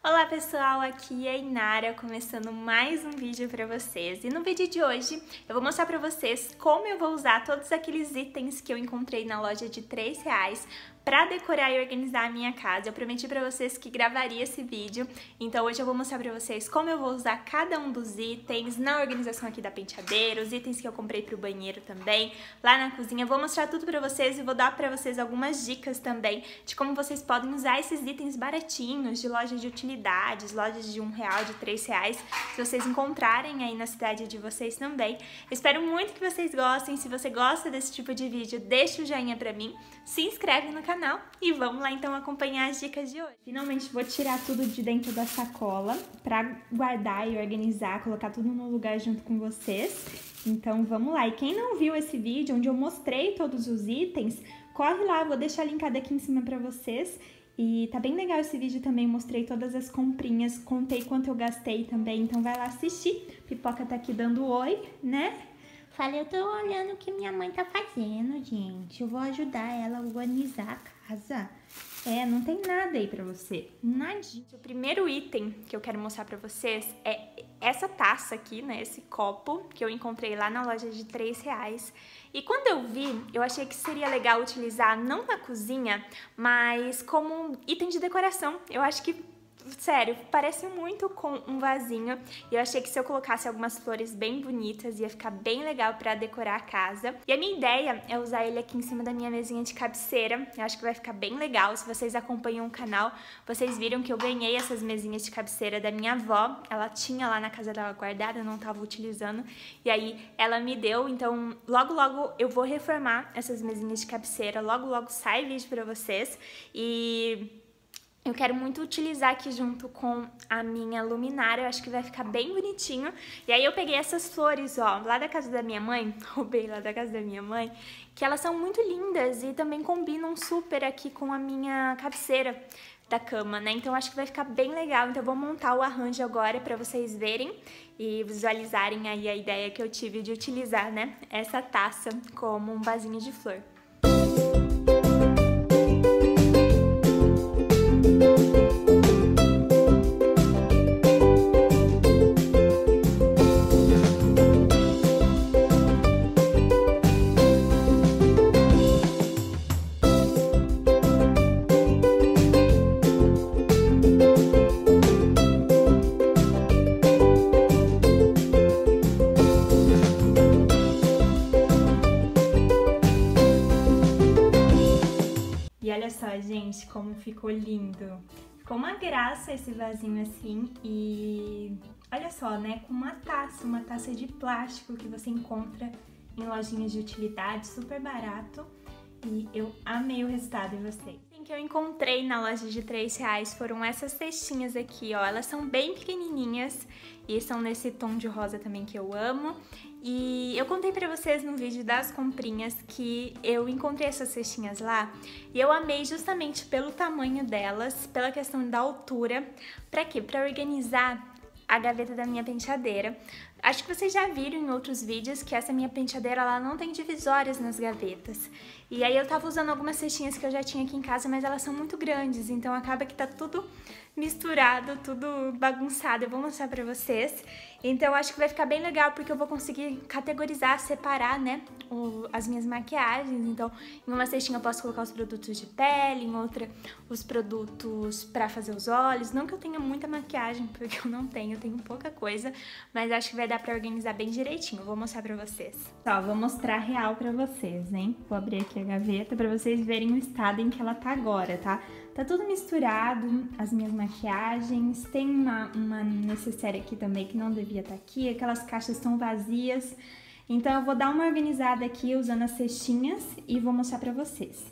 Olá pessoal, aqui é a Inara começando mais um vídeo para vocês. E no vídeo de hoje eu vou mostrar para vocês como eu vou usar todos aqueles itens que eu encontrei na loja de 3 reais para decorar e organizar a minha casa. Eu prometi para vocês que gravaria esse vídeo, então hoje eu vou mostrar para vocês como eu vou usar cada um dos itens na organização aqui da penteadeira, os itens que eu comprei para o banheiro também, lá na cozinha. Vou mostrar tudo para vocês e vou dar para vocês algumas dicas também de como vocês podem usar esses itens baratinhos de lojas de utilidades, lojas de um real, de três reais, se vocês encontrarem aí na cidade de vocês também. Espero muito que vocês gostem. Se você gosta desse tipo de vídeo, deixa o joinha para mim, se inscreve no canal canal e vamos lá então acompanhar as dicas de hoje. Finalmente vou tirar tudo de dentro da sacola para guardar e organizar, colocar tudo no lugar junto com vocês. Então vamos lá. E quem não viu esse vídeo onde eu mostrei todos os itens, corre lá, vou deixar linkado aqui em cima para vocês. E tá bem legal esse vídeo também, mostrei todas as comprinhas, contei quanto eu gastei também, então vai lá assistir. Pipoca tá aqui dando oi, né? Falei, eu tô olhando o que minha mãe tá fazendo, gente. Eu vou ajudar ela a organizar a casa. É, não tem nada aí pra você. Nadinha. O primeiro item que eu quero mostrar pra vocês é essa taça aqui, né? Esse copo que eu encontrei lá na loja de 3 reais. E quando eu vi, eu achei que seria legal utilizar não na cozinha, mas como um item de decoração. Eu acho que sério, parece muito com um vasinho. E eu achei que se eu colocasse algumas flores bem bonitas, ia ficar bem legal pra decorar a casa. E a minha ideia é usar ele aqui em cima da minha mesinha de cabeceira. Eu acho que vai ficar bem legal. Se vocês acompanham o canal, vocês viram que eu ganhei essas mesinhas de cabeceira da minha avó. Ela tinha lá na casa dela guardada, eu não tava utilizando. E aí ela me deu, então logo logo eu vou reformar essas mesinhas de cabeceira. Logo logo sai vídeo pra vocês. E eu quero muito utilizar aqui junto com a minha luminária, eu acho que vai ficar bem bonitinho. E aí eu peguei essas flores, ó, lá da casa da minha mãe, roubei lá da casa da minha mãe, que elas são muito lindas e também combinam super aqui com a minha cabeceira da cama, né? Então acho que vai ficar bem legal. Então eu vou montar o arranjo agora para vocês verem e visualizarem aí a ideia que eu tive de utilizar, né, essa taça como um vasinho de flor. Ficou lindo. Ficou uma graça esse vasinho assim e olha só, né, com uma taça, uma taça de plástico que você encontra em lojinhas de utilidade, super barato. E eu amei o resultado de vocês que eu encontrei na loja de 3 reais foram essas cestinhas aqui, ó. Elas são bem pequenininhas e são nesse tom de rosa também que eu amo. E eu contei pra vocês no vídeo das comprinhas que eu encontrei essas cestinhas lá e eu amei justamente pelo tamanho delas, pela questão da altura. Pra quê? Pra organizar a gaveta da minha penteadeira. Acho que vocês já viram em outros vídeos que essa minha penteadeira ela não tem divisórias nas gavetas. E aí eu tava usando algumas cestinhas que eu já tinha aqui em casa, mas elas são muito grandes, então acaba que tá tudo misturado, tudo bagunçado. Eu vou mostrar pra vocês. Então acho que vai ficar bem legal porque eu vou conseguir categorizar, separar, né, o, as minhas maquiagens. Então em uma cestinha eu posso colocar os produtos de pele, em outra os produtos pra fazer os olhos. Não que eu tenha muita maquiagem, porque eu não tenho, eu tenho pouca coisa, mas acho que vai dar pra organizar bem direitinho. vou mostrar pra vocês. Ó, vou mostrar real pra vocês, hein. Vou abrir aqui a gaveta pra vocês verem o estado em que ela tá agora, tá? Tá tudo misturado, as minhas maquiagens. Tem uma, uma necessária aqui também que não devia estar tá aqui. Aquelas caixas estão vazias. Então eu vou dar uma organizada aqui usando as cestinhas e vou mostrar pra vocês.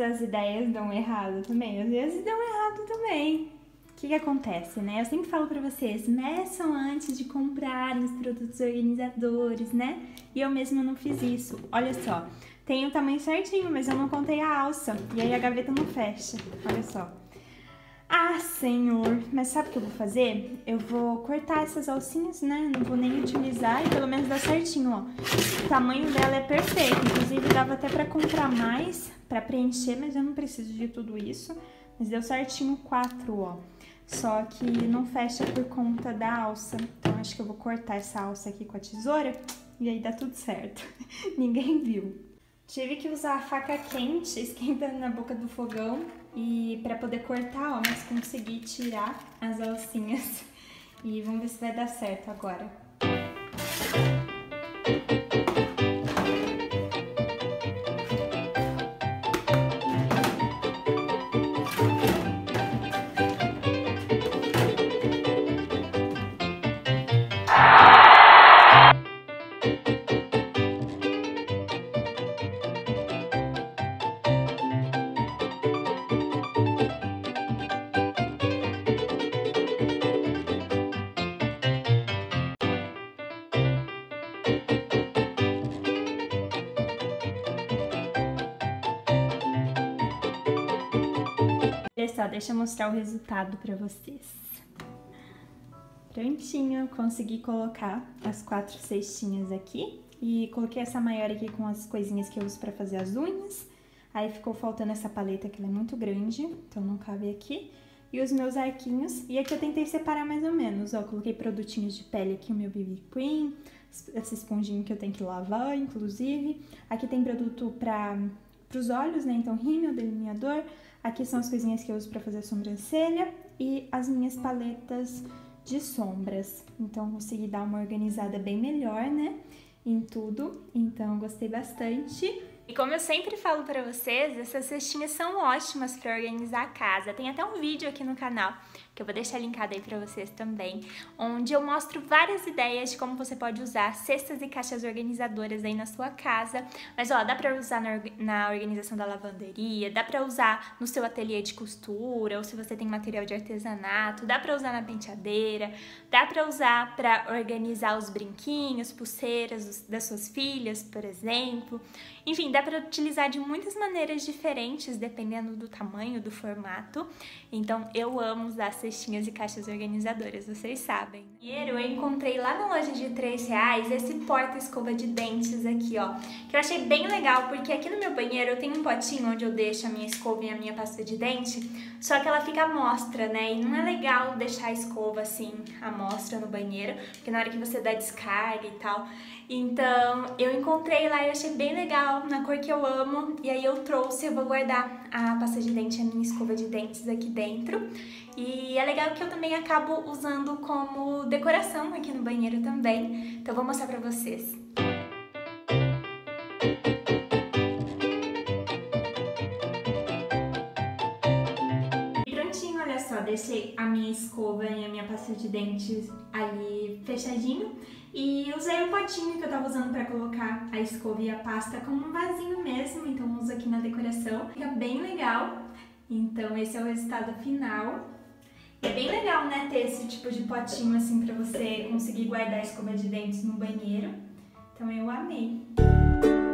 As ideias dão errado também? Às vezes dão errado também. O que, que acontece, né? Eu sempre falo pra vocês, meçam antes de comprarem os produtos organizadores, né? E eu mesma não fiz isso. Olha só, tem o tamanho certinho, mas eu não contei a alça. E aí a gaveta não fecha. Olha só. Ah, senhor! Mas sabe o que eu vou fazer? Eu vou cortar essas alcinhas, né? Não vou nem utilizar e pelo menos dá certinho, ó. O tamanho dela é perfeito. Inclusive, dava até pra comprar mais pra preencher, mas eu não preciso de tudo isso. Mas deu certinho quatro, ó. Só que não fecha por conta da alça. Então, acho que eu vou cortar essa alça aqui com a tesoura e aí dá tudo certo. Ninguém viu. Tive que usar a faca quente, esquentando na boca do fogão e para poder cortar, ó, mas consegui tirar as alcinhas. E vamos ver se vai dar certo agora. Deixa eu mostrar o resultado pra vocês. Prontinho, consegui colocar as quatro cestinhas aqui. E coloquei essa maior aqui com as coisinhas que eu uso pra fazer as unhas. Aí ficou faltando essa paleta que ela é muito grande, então não cabe aqui. E os meus arquinhos. E aqui eu tentei separar mais ou menos, ó. Coloquei produtinhos de pele aqui, o meu BB Cream. Essa esponjinha que eu tenho que lavar, inclusive. Aqui tem produto pra, pros olhos, né? Então, rímel, delineador Aqui são as coisinhas que eu uso para fazer a sobrancelha e as minhas paletas de sombras. Então, consegui dar uma organizada bem melhor, né, em tudo. Então, gostei bastante. E como eu sempre falo para vocês, essas cestinhas são ótimas para organizar a casa. Tem até um vídeo aqui no canal que eu vou deixar linkado aí para vocês também, onde eu mostro várias ideias de como você pode usar cestas e caixas organizadoras aí na sua casa. Mas ó, dá para usar na, na organização da lavanderia, dá para usar no seu ateliê de costura, ou se você tem material de artesanato, dá para usar na penteadeira, dá para usar para organizar os brinquinhos, pulseiras das suas filhas, por exemplo. Enfim, dá para utilizar de muitas maneiras diferentes, dependendo do tamanho, do formato. Então, eu amo usar cestinhas e caixas organizadoras, vocês sabem. Primeiro, eu encontrei lá na loja de 3 reais esse porta-escova de dentes aqui, ó. Que eu achei bem legal, porque aqui no meu banheiro eu tenho um potinho onde eu deixo a minha escova e a minha pasta de dente, só que ela fica à mostra, né? E não é legal deixar a escova assim, à mostra no banheiro, porque na hora que você dá descarga e tal... Então, eu encontrei lá e achei bem legal, na cor que eu amo. E aí eu trouxe, eu vou guardar a pasta de dente, a minha escova de dentes aqui dentro. E é legal que eu também acabo usando como decoração aqui no banheiro também. Então, vou mostrar pra vocês. deixei a minha escova e a minha pasta de dentes ali fechadinho. E usei o potinho que eu tava usando pra colocar a escova e a pasta como um vasinho mesmo, então uso aqui na decoração. Fica bem legal. Então esse é o resultado final. É bem legal, né, ter esse tipo de potinho assim pra você conseguir guardar a escova de dentes no banheiro. Então eu amei. banheiro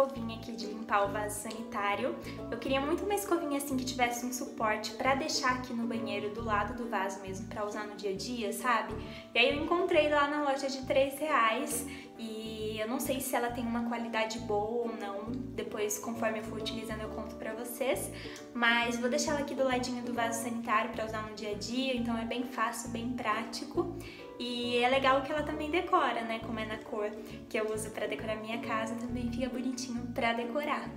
escovinha aqui de limpar o vaso sanitário. Eu queria muito uma escovinha assim que tivesse um suporte para deixar aqui no banheiro do lado do vaso mesmo, para usar no dia a dia, sabe? E aí eu encontrei lá na loja de 3 reais e eu não sei se ela tem uma qualidade boa ou não, depois conforme eu for utilizando eu conto pra vocês, mas vou deixar ela aqui do ladinho do vaso sanitário para usar no dia a dia, então é bem fácil, bem prático. É legal que ela também decora, né? Como é na cor que eu uso para decorar minha casa, também fica bonitinho para decorar.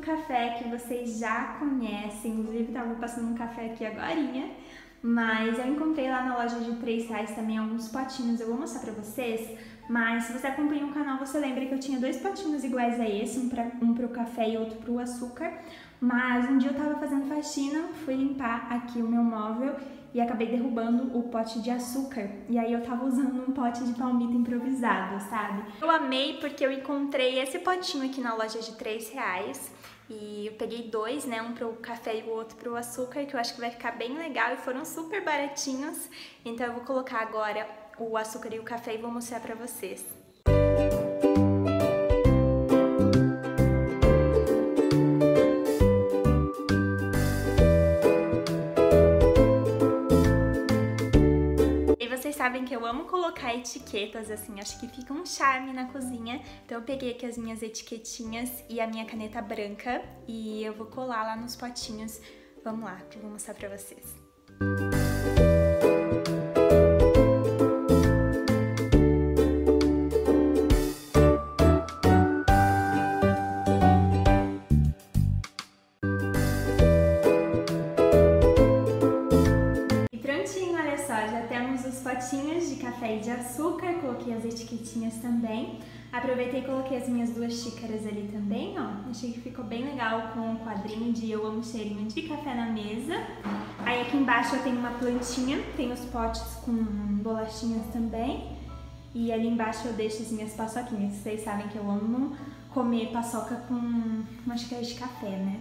café que vocês já conhecem, inclusive tava passando um café aqui agora Mas eu encontrei lá na loja de 3 reais também alguns potinhos, eu vou mostrar pra vocês. Mas se você acompanha o canal, você lembra que eu tinha dois potinhos iguais a esse, um, pra, um pro café e outro pro açúcar. Mas um dia eu tava fazendo faxina, fui limpar aqui o meu móvel e acabei derrubando o pote de açúcar. E aí eu tava usando um pote de palmito improvisado, sabe? Eu amei porque eu encontrei esse potinho aqui na loja de 3 reais. E eu peguei dois, né? Um pro café e o outro pro açúcar, que eu acho que vai ficar bem legal e foram super baratinhos. Então eu vou colocar agora o açúcar e o café e vou mostrar pra vocês. Sabem que eu amo colocar etiquetas, assim, acho que fica um charme na cozinha. Então eu peguei aqui as minhas etiquetinhas e a minha caneta branca e eu vou colar lá nos potinhos. Vamos lá, que eu vou mostrar pra vocês. potinhos de açúcar, coloquei as etiquetinhas também. Aproveitei e coloquei as minhas duas xícaras ali também, ó. Achei que ficou bem legal com o quadrinho de Eu Amo Cheirinho de Café na Mesa. Aí aqui embaixo eu tenho uma plantinha, tem os potes com bolachinhas também. E ali embaixo eu deixo as minhas paçoquinhas. Vocês sabem que eu amo comer paçoca com uma xícara de café, né?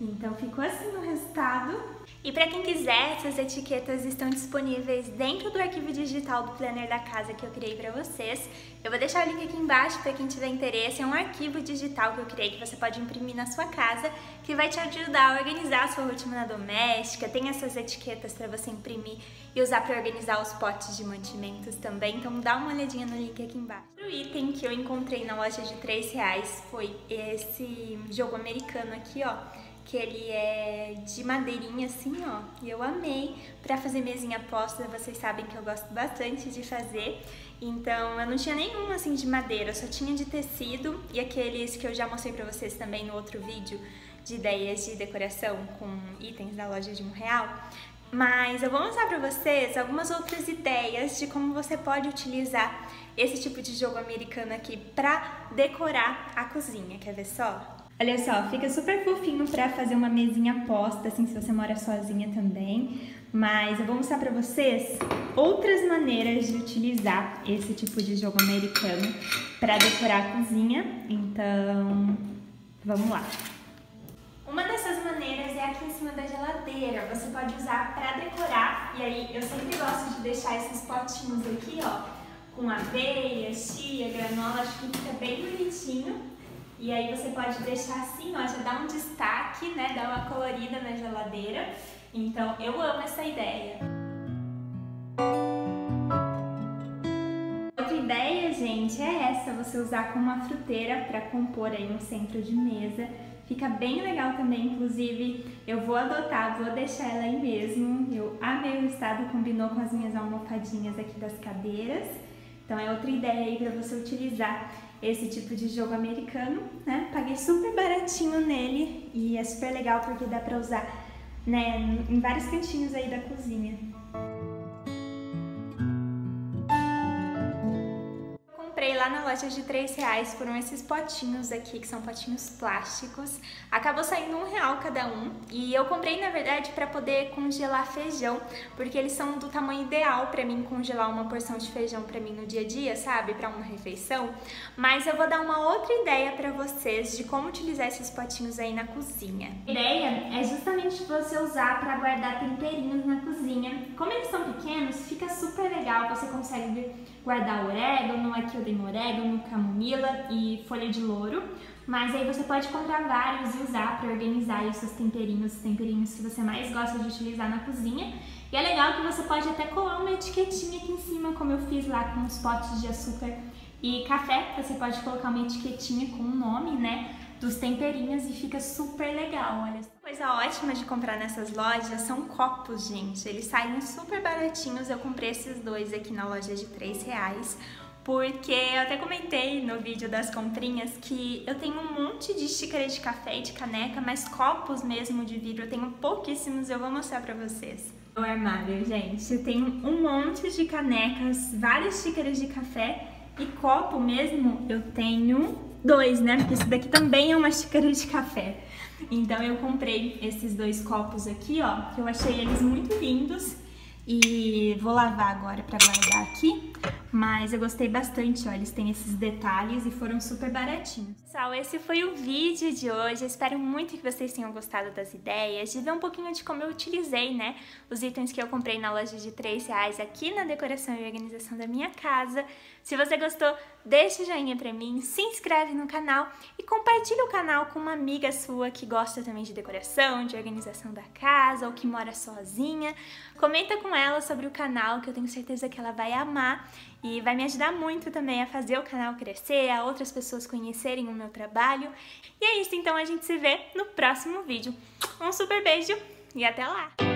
Então ficou assim o resultado. E para quem quiser, essas etiquetas estão disponíveis dentro do arquivo digital do Planner da Casa que eu criei para vocês. Eu vou deixar o link aqui embaixo para quem tiver interesse. É um arquivo digital que eu criei que você pode imprimir na sua casa, que vai te ajudar a organizar a sua rotina doméstica. Tem essas etiquetas para você imprimir e usar para organizar os potes de mantimentos também. Então dá uma olhadinha no link aqui embaixo. O item que eu encontrei na loja de 3 reais foi esse jogo americano aqui, ó que ele é de madeirinha assim, ó. E eu amei para fazer mesinha posta, vocês sabem que eu gosto bastante de fazer. Então, eu não tinha nenhum assim de madeira, só tinha de tecido e aqueles que eu já mostrei para vocês também no outro vídeo de ideias de decoração com itens da loja de um real. Mas eu vou mostrar para vocês algumas outras ideias de como você pode utilizar esse tipo de jogo americano aqui para decorar a cozinha. Quer ver só? Olha só, fica super fofinho para fazer uma mesinha posta, assim, se você mora sozinha também. Mas eu vou mostrar para vocês outras maneiras de utilizar esse tipo de jogo americano para decorar a cozinha. Então, vamos lá. Uma dessas maneiras é aqui em cima da geladeira. Você pode usar para decorar. E aí, eu sempre gosto de deixar esses potinhos aqui, ó, com aveia, chia, granola. Acho que fica bem bonitinho. E aí você pode deixar assim, ó, já dá um destaque, né, dá uma colorida na geladeira. Então eu amo essa ideia. Outra ideia, gente, é essa, você usar como uma fruteira para compor aí um centro de mesa. Fica bem legal também, inclusive eu vou adotar, vou deixar ela aí mesmo. Eu amei o estado, combinou com as minhas almofadinhas aqui das cadeiras. Então é outra ideia aí para você utilizar esse tipo de jogo americano, né? Paguei super baratinho nele e é super legal porque dá pra usar, né, em vários cantinhos aí da cozinha. Lá na loja de 3 reais foram esses potinhos aqui, que são potinhos plásticos. Acabou saindo um real cada um. E eu comprei, na verdade, para poder congelar feijão, porque eles são do tamanho ideal para mim congelar uma porção de feijão para mim no dia a dia, sabe? Para uma refeição. Mas eu vou dar uma outra ideia para vocês de como utilizar esses potinhos aí na cozinha. A ideia é justamente você usar para guardar temperinhos na cozinha. Como eles são pequenos, fica super legal, você consegue guardar orégano, aqui eu dei orégano, camomila e folha de louro. Mas aí você pode comprar vários e usar para organizar os seus temperinhos, os temperinhos que você mais gosta de utilizar na cozinha. E é legal que você pode até colar uma etiquetinha aqui em cima, como eu fiz lá com os potes de açúcar e café. Você pode colocar uma etiquetinha com o nome, né? dos temperinhos e fica super legal, olha. Coisa ótima de comprar nessas lojas são copos, gente. Eles saem super baratinhos. Eu comprei esses dois aqui na loja de 3 reais. Porque eu até comentei no vídeo das comprinhas que eu tenho um monte de xícara de café e de caneca, mas copos mesmo de vidro eu tenho pouquíssimos, eu vou mostrar pra vocês. O armário, gente, eu tenho um monte de canecas, várias xícaras de café e copo mesmo, eu tenho dois, né? Porque esse daqui também é uma xícara de café. Então eu comprei esses dois copos aqui, ó, que eu achei eles muito lindos e vou lavar agora para guardar aqui. Mas eu gostei bastante, ó, eles têm esses detalhes e foram super baratinhos. Pessoal, esse foi o vídeo de hoje. Espero muito que vocês tenham gostado das ideias, de ver um pouquinho de como eu utilizei, né, os itens que eu comprei na loja de 3 reais aqui na decoração e organização da minha casa. Se você gostou, deixa o joinha pra mim, se inscreve no canal e compartilha o canal com uma amiga sua que gosta também de decoração, de organização da casa ou que mora sozinha. Comenta com ela sobre o canal que eu tenho certeza que ela vai amar e vai me ajudar muito também a fazer o canal crescer, a outras pessoas conhecerem o meu trabalho. E é isso, então a gente se vê no próximo vídeo. Um super beijo e até lá!